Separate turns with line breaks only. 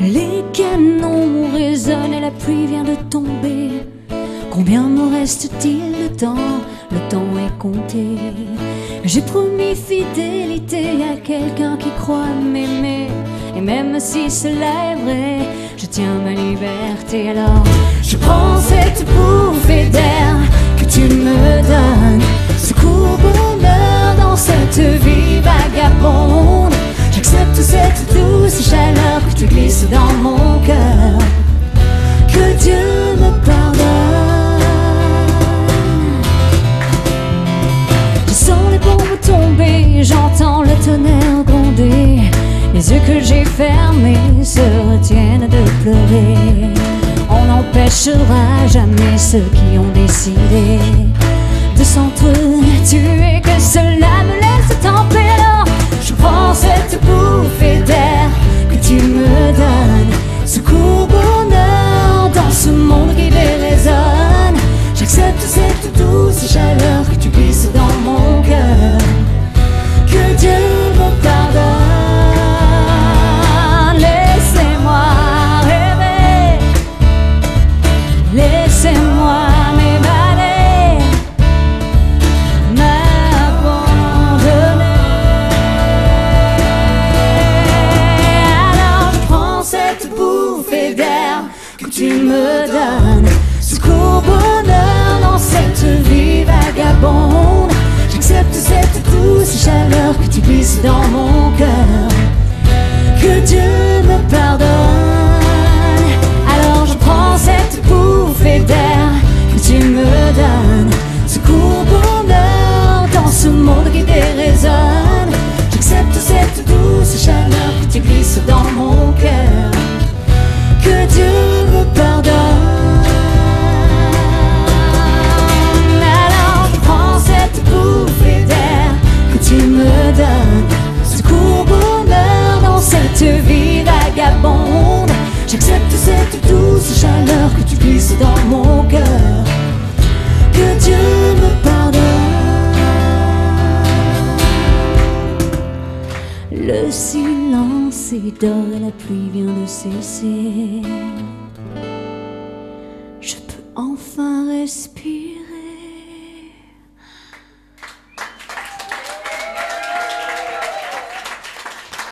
Les canons résonnent et la pluie vient de tomber. Combien me reste-t-il de temps? Le temps est compté. J'ai promis fidélité à quelqu'un qui croit m'aimer. Et même si cela est vrai, je tiens ma liberté. Alors je prends cette bouffée d'air que tu me j'entends le tonnerre gronder. Les yeux que j'ai fermés se retiennent de pleurer. On n'empêchera jamais ceux qui ont décidé de s'entretuer, que cela me laisse. Alors je prends cette bouffée d'air que tu me donnes, ce court bonheur dans ce monde qui dérésonne. J'accepte cette douce chaleur donnes. Ce court bonheur dans cette vie vagabonde. Dans mon cœur. Que Dieu me pardonne. Alors je prends cette bouffée d'air que tu me donnes. Ce court bonheur dans ce monde qui dérésonne. Cette vie vagabonde. J'accepte cette douce chaleur que tu glisses dans mon cœur. Que Dieu me pardonne. Le silence est d'or et la pluie vient de cesser. Je peux enfin respirer.